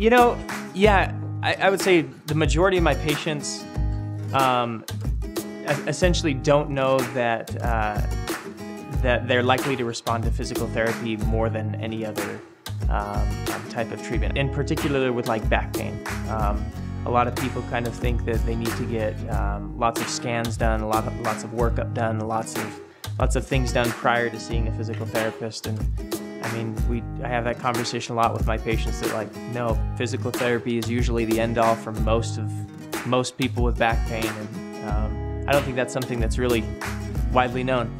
You know, yeah, I, I would say the majority of my patients um, essentially don't know that uh, that they're likely to respond to physical therapy more than any other um, type of treatment, in particular with like back pain. Um, a lot of people kind of think that they need to get um, lots of scans done, a lot of, lots of workup done, lots of lots of things done prior to seeing a physical therapist. And I mean, we I have that conversation a lot with my patients that like, no, physical therapy is usually the end all for most of most people with back pain, and um, I don't think that's something that's really widely known.